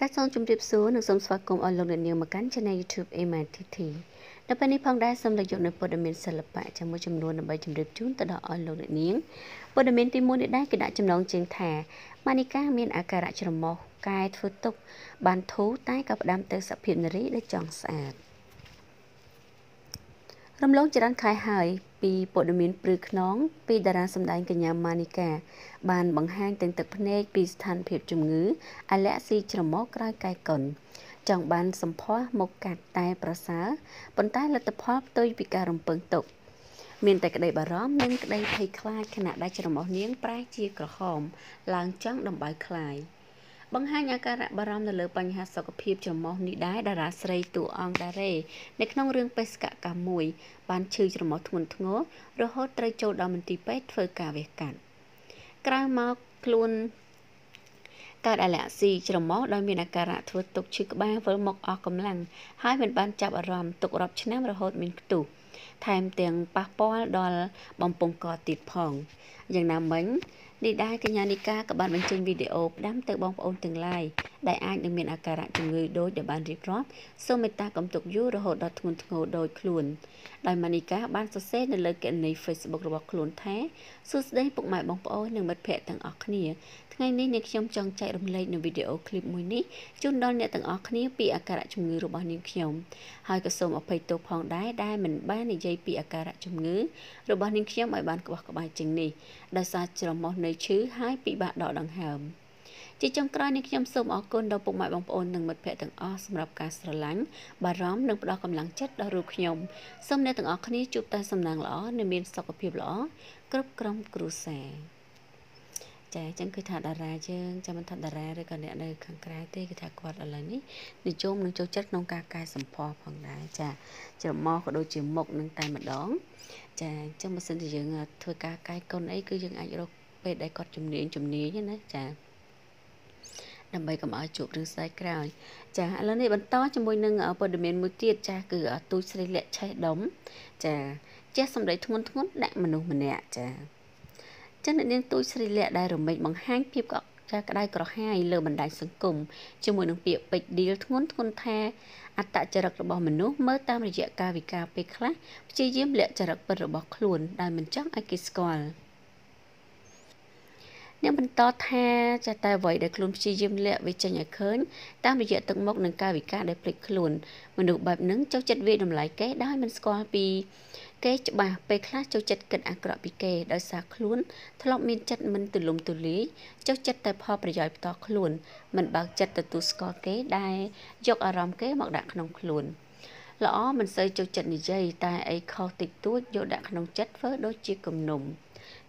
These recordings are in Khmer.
ចាសសូមជម្រាបសួរនិងសូមស្វាគមន៍អស់លោកអ្នកនាងមកកាន់ Channel YouTube AMTT នៅពេលនេះផងដែរសូមលើកយកនូវព័ត៌មានសិល្បៈជាមួយចំនួនដើម្បីជម្រាបជូនទៅដល់អស់លោកអ្នកនាងព័ត៌មានទី1នេះដែរគេដាក់ចំណងជើងថាម៉ានីកាមានអាការៈច្រមុះកែធ្វើទុក បានធូរតែក៏ផ្ដាំទៅសភាពនារីដែលចង់ស្អាតរំលងច្រើនខែហើយ ពីព័ត៌មានព្រឺខ្នងពីតារាសម្ដែងកញ្ញាម៉ានីកា បានបង្ហាញទាំងទឹកភ្នែកពីស្ថានភាពជំងឺអាឡែស៊ីច្រមុះក្រោយកែកុនចង់បានសម្ផស្សមកកាត់តែប្រសើរប៉ុន្តែលទ្ធផលផ្ទុយពីការរំពឹងទុកមានតែក្តីបារម្ភនិងក្តីភ័យខ្លាចខណៈដែលច្រមុះនាងប្រែជាក្រហមឡើងចង់ដំបៅខ្លាយ។ បង្ហាញអាការៈបារម្ភនៅលើបញ្ហាសុខភាពច្រមុះនេះដែរតារាស្រីតួអង្គដារ៉េនៅក្នុងរឿងបេសកកម្មមួយបានឈឺច្រមុះធ្ងន់ធ្ងររហូតត្រូវចូលដល់មន្ទីរពេទ្យធ្វើការវះកាត់ក្រោយមកខ្លួនកើតអាឡែស៊ីច្រមុះដោយមានអាការៈធ្វើទុកឈឺក្បាលវិលមកអស់កម្លាំងហើយមិនបានចាប់អារម្មណ៍ទុករាប់ឆ្នាំរហូតមានខ្ទុះ ថែមទាំងប៉ះពាល់ដល់បំពង់កទៀតផងយ៉ាងណាមិញនេះដែរកញ្ញានីកាក៏បានបញ្ចេញវីដេអូផ្ដាំទៅបងប្អូនទាំងឡាយដែលអាចនឹងមានអាការៈជំងឺដូចដែលបានរៀបរាប់សូមមេត្តាកុំទុកយូររហូតដល់ធ្ងន់ធ្ងរដោយខ្លួនដោយម៉ានីកាបានសរសេរនៅលើគណនី Facebook របស់ខ្លួនថាសួស្តីពុកម៉ែបងប្អូននិងមិត្តភ័ក្តិទាំងអស់គ្នាថ្ងៃនេះនាងខ្ញុំចង់ចែករំលែកនូវវីដេអូឃ្លីបមួយនេះជូនដល់អ្នកទាំងអស់គ្នាពីអាការៈជំងឺរបស់នាងខ្ញុំហើយក៏សូមអភ័យទោសផងដែរដែលមិនបាននិយាយពីអាការៈជំងឺរបស់នាងខ្ញុំឲ្យបានក្បោះក្បាយជាងនេះដោយសារច្រមុះនៅឈឺហើយពិបាកដកដង្ហើមជាចុងក្រោយនេះខ្ញុំសូមអរគុណដល់ពុកម៉ែបងប្អូននិងមិត្តភ័ក្តិទាំងអស់សម្រាប់ការស្រឡាញ់បារម្ភនិងផ្ដល់កម្លាំងចិត្តដល់រូបខ្ញុំសូមអ្នកទាំងអស់គ្នាជួបតែសំណាងល្អនិងមានសុខភាពល្អគ្រប់ក្រុមគ្រួសារ ចាអញ្ចឹងគឺថាតារាយើងចាំមិនថាតារាឬក៏អ្នកនៅខាងក្រៅទេគឺថាគាត់ឥឡូវនេះនិយមនឹងចូលចិត្តក្នុងការកែសម្ផស្សផងដែរចាច្រមុះក៏ដូចជាមុខនឹងតែម្ដង ចាអញ្ចឹងបើសិនជាយើងធ្វើការកែកុនអីគឺយើងអាចរកពេលដែលគាត់ជំនាញជំនាញណាចាដើម្បីកុំឲ្យជួបរឿងស្ដាយក្រោយចាឥឡូវនេះបន្តជាមួយនឹងព័ត៌មានមួយទៀតចាគឺទូចស្រីលក្ខឆេះដុំចាចេះសម្ដីធ្ងន់ធ្ងរដាក់មនុស្សម្នាក់ចា ចឹងអ្នកនាងទូចស្រីលក្ខដែលរំលេចបង្ហាញភាពកក់ចាក្តៅក្រហាយលើបណ្ដាញសង្គមជាមួយនឹងពាក្យពេចន៍ឌីលធ្ងន់ធ្ងរថាអត្តចរិតរបស់មនុស្សមើលតាមរយៈការវិការពេលខ្លះព្យាយាមលាក់ចរិតពិតរបស់ខ្លួនដោយមិនចង់ឲ្យគេស្គាល់អ្នកបន្តថាចាតែអ្វីដែលខ្លួនព្យាយាមលាក់វាចេញឲ្យឃើញតាមរយៈទឹកមុខនិងការវិការដែលភ្លេចខ្លួនមនុស្សបែបហ្នឹងចូលចិត្តវាយតម្លៃគេដោយមិនស្គាល់ពី គេច្បាស់ពេលខ្លះចូលចិត្តគិតអាក្រក់ពីគេដោយសារខ្លួនធ្លាប់មានចិត្តមិនទូលំទូលាយចូលចិត្តតែផលប្រយោជន៍ផ្ទាល់ខ្លួនមិនបើកចិត្តទទួលស្គាល់គេដែលយកអារម្មណ៍គេមកដាក់ក្នុងខ្លួនល្អមិនសូវចូលចិត្តនិយាយតែអីខុសតិចតួចយកដាក់ក្នុងចិត្តធ្វើដូចជាគំនុំ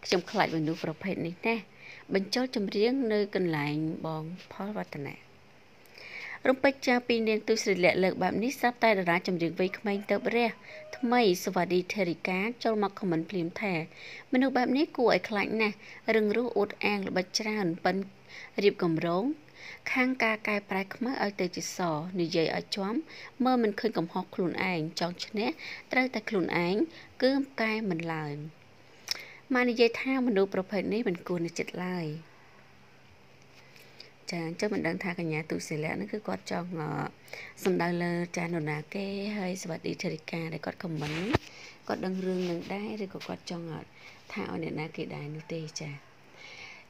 ខ្ញុំខ្លាចមនុស្សប្រភេទនេះណាបញ្ចូលចម្រៀងនៅកន្លែងបងផលវឌ្ឍនា រំពេចចាពីនាងទុស្រីលក្ខលើកបែបនេះស្រាប់តែតារាចម្រៀងវ័យក្មេងទៅរះថ្មីសវណ្ឌីធេរិកាចូលមកខមមិនភ្លាមថាមនុស្សបែបនេះគួរឲ្យខ្លាចណាស់រឹងរូសអួតអាងល្បិចច្រើនប៉ិនរៀបកម្រងខាងការកែប្រែខ្មៅឲ្យទៅជាសនិយាយឲ្យជាប់មើលមិនឃើញកំហុសខ្លួនឯងចង់ឈ្នះត្រូវតែខ្លួនឯងគឺកែមិនឡើយមកនិយាយថាមនុស្សប្រភេទនេះមិនគួរនៅចិត្តឡើយ ចាអញ្ចឹងមិនដឹងថាកញ្ញាទុសិលៈហ្នឹងគឺគាត់ចង់សំដៅលើចានរណាគេហើយសวัสดีធរិកាដែលគាត់ខមមិនគាត់ដឹងរឿងនឹងដែរឬក៏គាត់ចង់ថាឲ្យអ្នកណាគេដែរនោះទេចា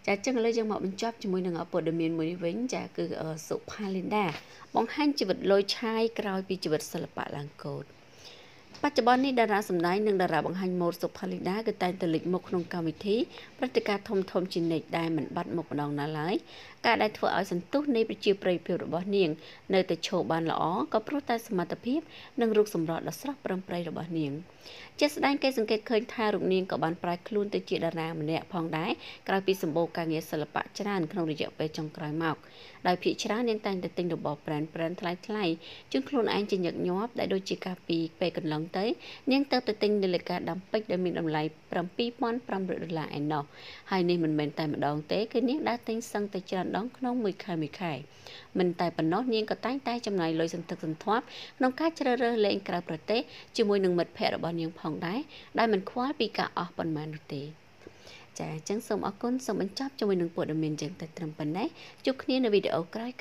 ចាអញ្ចឹងឥឡូវយើងមកបញ្ចប់ជាមួយនឹងព័ត៌មានមួយនេះវិញចាគឺសុផាលីនដាបង្ហាញជីវិតលយឆាយក្រោយពីជីវិតសិល្បៈឡើងកូដ បច្ចុប្បន្ននេះតារាសម្ដែងនិងតារាបង្ហាញម៉ូដសុផាលីដាគឺតែងតែលេចមុខក្នុងកម្មវិធីព្រឹត្តិការណ៍ធំធំជានិច្ចដែលមិនបាត់មុខម្ដងណាឡើយការដែលធ្វើឲ្យសន្ទុះនៃប្រជាប្រិយភាពរបស់នាង នៅតែឈរបានល្អក៏ព្រោះតែសមត្ថភាពនិងរូបសម្រស់ដ៏ស្រស់ប្រឹងប្រែងរបស់នាងជាស្ដែងគេសង្កេតឃើញថារូបនាងក៏បានប្រែខ្លួនទៅជាតារាម្នាក់ផងដែរក្រោយពីសម្បូរការងារសិល្បៈច្រើនក្នុងរយៈពេលចុងក្រោយមកដោយភាគច្រើននាងតែងតែទិញរបស់ brand brand ថ្លៃថ្លៃជូនខ្លួនឯងជាញឹកញាប់ដែលដូចជាការពីពេលកន្លងទៅនាងទៅទៅទិញនាឡិកាដាំពេជ្រដែលមានតម្លៃ7500ដុល្លារឯណោះហើយនេះមិនមែនតែម្ដងទេគឺនាងដើរទិញសឹងតែច្រើនដងក្នុងមួយខែមួយខែមិនតែប៉ុណ្ណោះនាងក៏តែងតែចំណាយលុយសន្ធឹកសន្ធាប់ក្នុងការជ្រើសរើសលេងក្រៅប្រទេសជាមួយនឹងមិត្តភ័ក្តិរបស់នាងផងដែរដែលមិនខ្វល់ពីការអស់ប៉ុន្មាននោះទេចាអញ្ចឹងសូមអរគុណសូមបញ្ចប់ជាមួយនឹងព័ត៌មានយើងតែត្រឹមប៉ុណ្ណេះជួបគ្នានៅវីដេអូក្រោយ